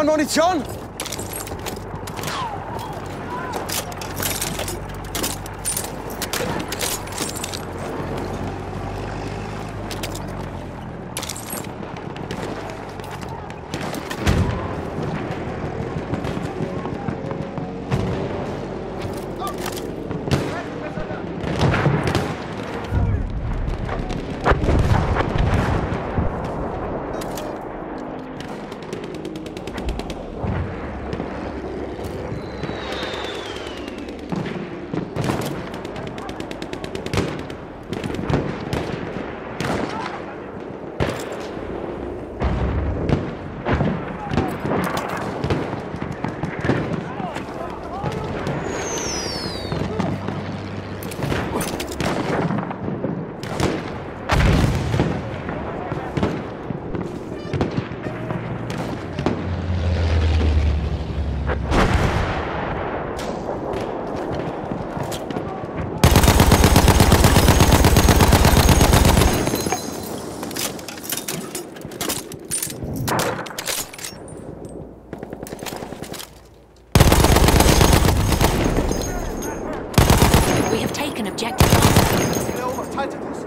immer Munition? Taken objective butter. Der Oberst,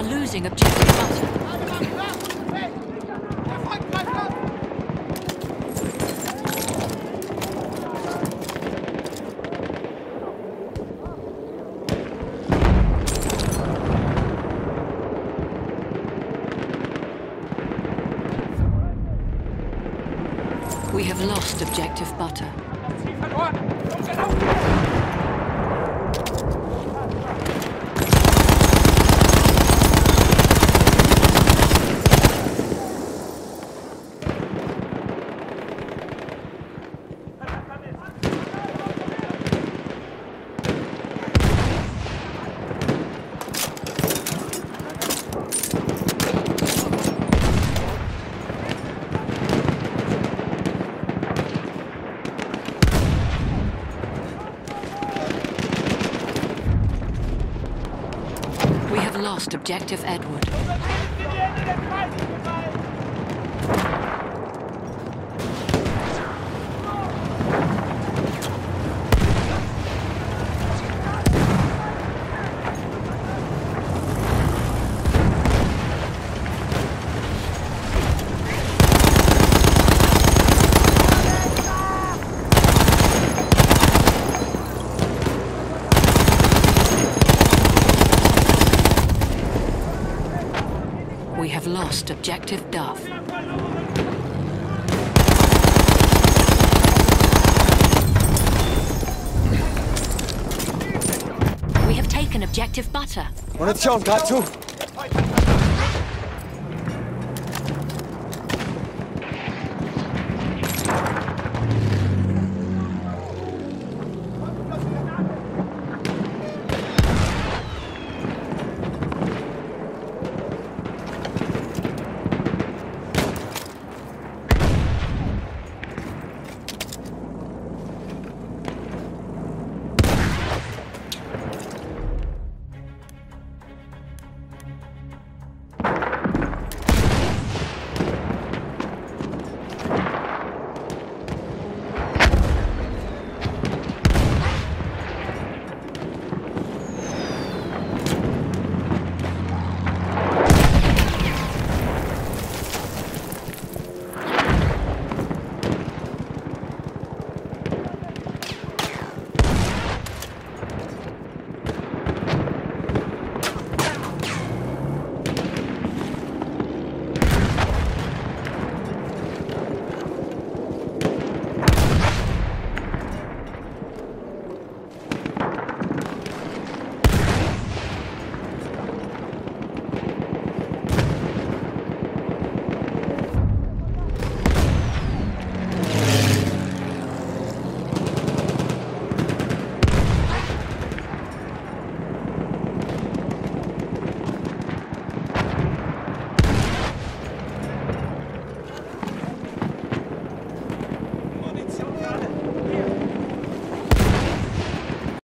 Losing objective butter. Der Feind greift an! We have lost objective butter. Lost objective Edward. We have lost objective Duff. We have taken objective butter. Munition, greif zu!